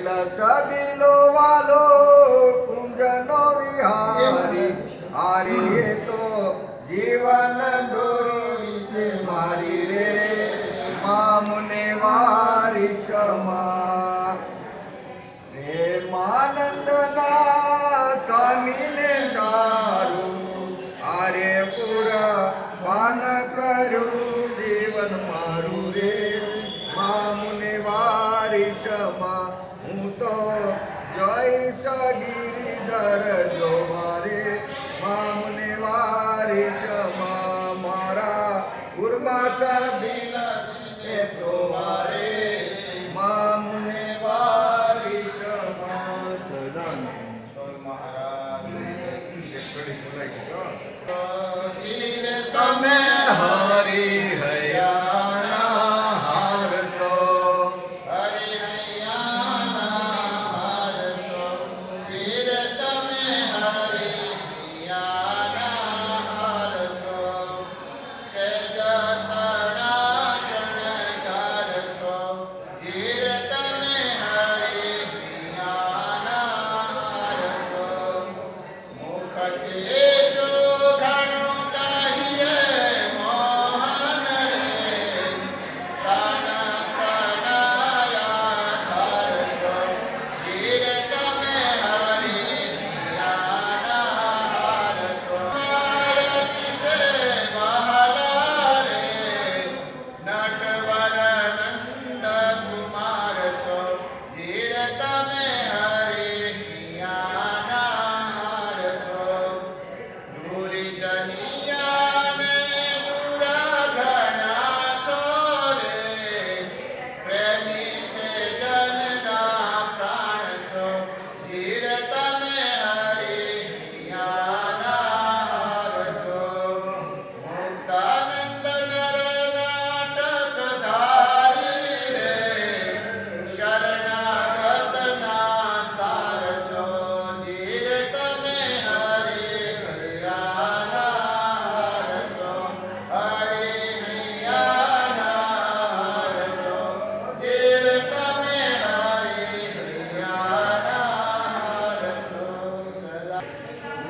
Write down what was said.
मिला सभी वालो कुंजनो विहारी हरी ये तो जीवन दूरी से मारी रे, मामुने वारी क्षमा रे मानंद ना स्वामी गिरधर जो मारे मामने वारे क्षमा मारा। गुरमा Yeah.